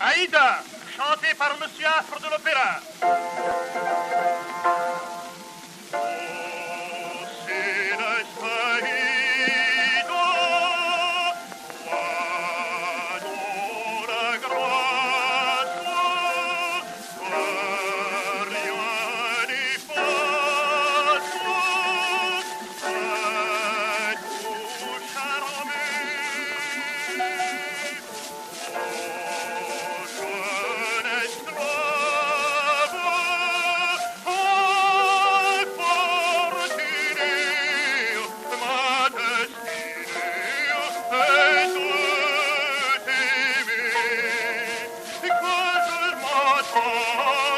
Aïda, chantée par Monsieur Affre de l'Opéra. Oh.